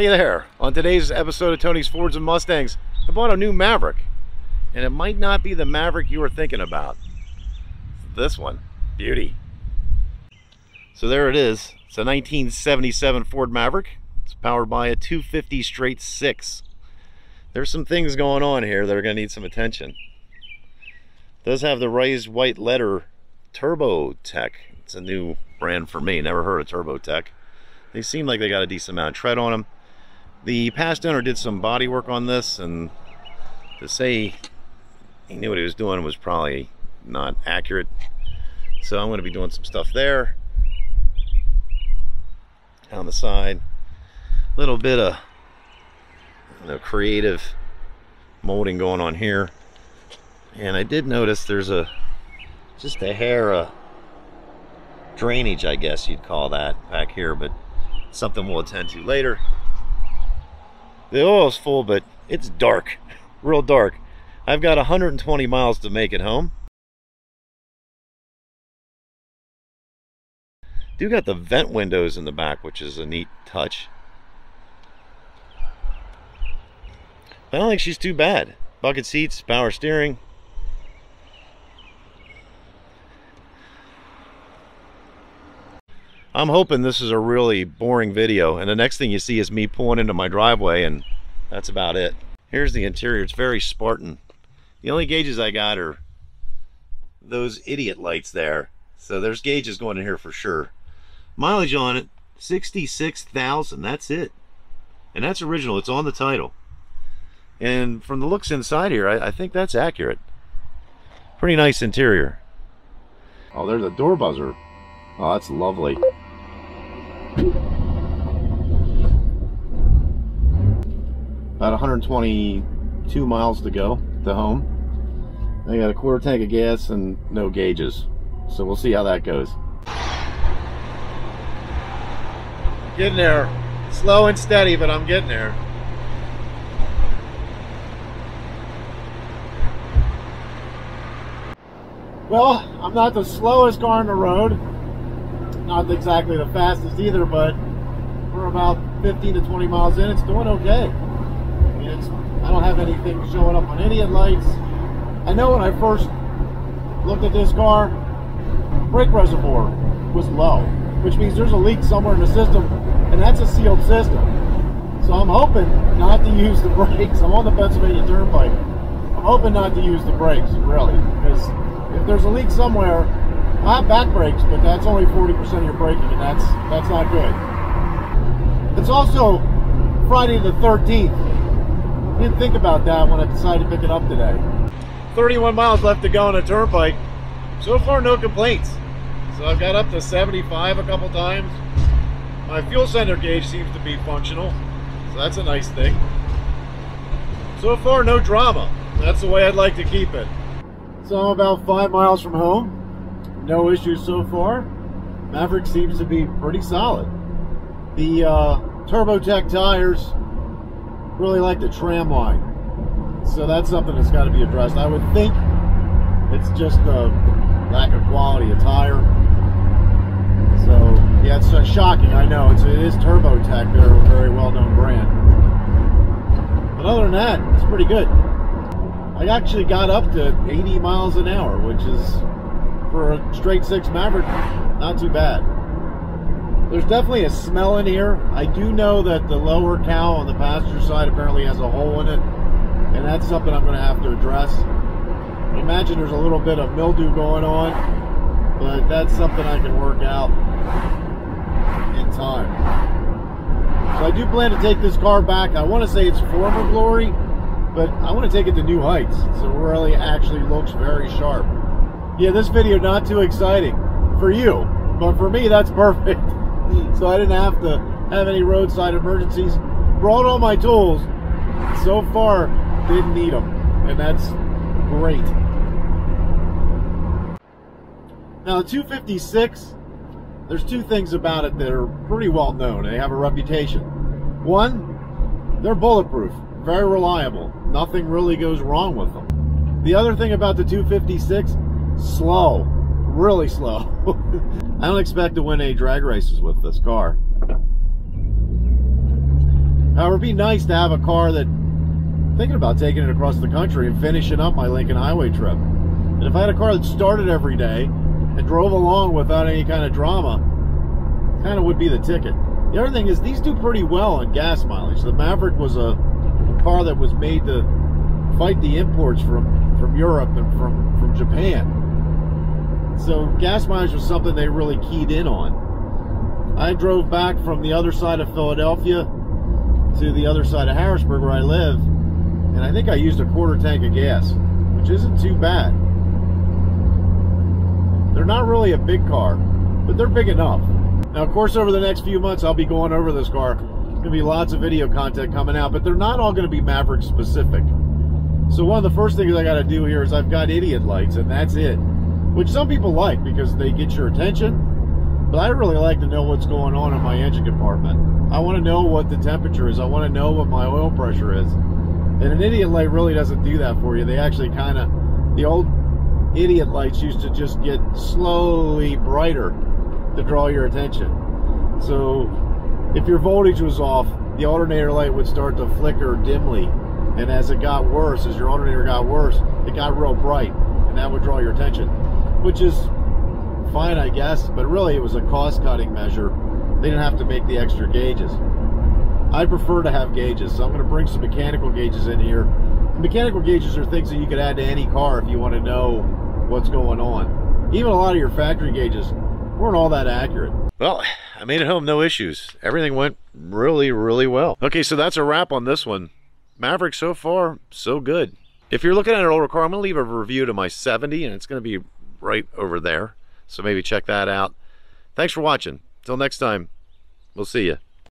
Hey there, on today's episode of Tony's Fords and Mustangs, I bought a new Maverick. And it might not be the Maverick you were thinking about. This one, beauty. So there it is. It's a 1977 Ford Maverick. It's powered by a 250 straight six. There's some things going on here that are going to need some attention. It does have the raised white letter Turbo Tech. It's a new brand for me. Never heard of Turbo Tech. They seem like they got a decent amount of tread on them. The past owner did some body work on this, and to say he knew what he was doing was probably not accurate. So I'm going to be doing some stuff there. On the side. A little bit of you know, creative molding going on here. And I did notice there's a just a hair of drainage, I guess you'd call that back here, but something we'll attend to later. The oil's full, but it's dark, real dark. I've got 120 miles to make it home. Do got the vent windows in the back, which is a neat touch. I don't think she's too bad. Bucket seats, power steering. I'm hoping this is a really boring video and the next thing you see is me pulling into my driveway and that's about it. Here's the interior. It's very Spartan. The only gauges I got are those idiot lights there. So there's gauges going in here for sure. Mileage on it, 66,000. That's it. And that's original. It's on the title. And from the looks inside here, I, I think that's accurate. Pretty nice interior. Oh, there's a door buzzer. Oh, that's lovely. About 122 miles to go to home. I got a quarter tank of gas and no gauges. So we'll see how that goes. Getting there. Slow and steady, but I'm getting there. Well, I'm not the slowest car on the road. Not exactly the fastest either, but we're about 15 to 20 miles in. It's doing okay. I, mean, it's, I don't have anything showing up on any of lights. I know when I first looked at this car, brake reservoir was low, which means there's a leak somewhere in the system, and that's a sealed system. So I'm hoping not to use the brakes. I'm on the Pennsylvania Turnpike. I'm hoping not to use the brakes, really, because if there's a leak somewhere, I have back brakes, but that's only 40% of your braking, and that's that's not good. It's also Friday the 13th. I Didn't think about that when I decided to pick it up today. 31 miles left to go on a turnpike. So far, no complaints. So I've got up to 75 a couple times. My fuel center gauge seems to be functional, so that's a nice thing. So far, no drama. That's the way I'd like to keep it. So I'm about five miles from home. No issues so far. Maverick seems to be pretty solid. The uh, TurboTech tires really like the tram line. So that's something that's got to be addressed. I would think it's just a lack of quality of tire. So yeah, it's uh, shocking. I know it's it is TurboTech. They're a very well-known brand. But other than that, it's pretty good. I actually got up to 80 miles an hour, which is for a straight six Maverick, not too bad. There's definitely a smell in here. I do know that the lower cowl on the passenger side apparently has a hole in it, and that's something I'm going to have to address. I imagine there's a little bit of mildew going on, but that's something I can work out in time. So I do plan to take this car back. I want to say it's former glory, but I want to take it to new heights. So it really actually looks very sharp. Yeah, this video not too exciting for you, but for me that's perfect. so I didn't have to have any roadside emergencies. Brought all my tools. So far, didn't need them, and that's great. Now the 256, there's two things about it that are pretty well known. They have a reputation. One, they're bulletproof, very reliable. Nothing really goes wrong with them. The other thing about the 256, slow, really slow. I don't expect to win any drag races with this car. Now, it'd be nice to have a car that, thinking about taking it across the country and finishing up my Lincoln Highway trip. And if I had a car that started every day and drove along without any kind of drama, kind of would be the ticket. The other thing is these do pretty well on gas mileage. The Maverick was a car that was made to fight the imports from, from Europe and from, from Japan. So gas mileage was something they really keyed in on. I drove back from the other side of Philadelphia to the other side of Harrisburg where I live, and I think I used a quarter tank of gas, which isn't too bad. They're not really a big car, but they're big enough. Now, of course, over the next few months, I'll be going over this car. There's going to be lots of video content coming out, but they're not all going to be Maverick specific. So one of the first things I got to do here is I've got idiot lights, and that's it. Which some people like because they get your attention. But I really like to know what's going on in my engine compartment. I want to know what the temperature is. I want to know what my oil pressure is. And an idiot light really doesn't do that for you. They actually kind of, the old idiot lights used to just get slowly brighter to draw your attention. So if your voltage was off, the alternator light would start to flicker dimly. And as it got worse, as your alternator got worse, it got real bright. And that would draw your attention, which is fine, I guess, but really it was a cost cutting measure. They didn't have to make the extra gauges. I prefer to have gauges, so I'm going to bring some mechanical gauges in here. mechanical gauges are things that you could add to any car if you want to know what's going on. Even a lot of your factory gauges weren't all that accurate. Well, I made it home, no issues. Everything went really, really well. Okay, so that's a wrap on this one. Maverick so far, so good. If you're looking at an older car, I'm going to leave a review to my 70, and it's going to be right over there. So maybe check that out. Thanks for watching. Till next time, we'll see you.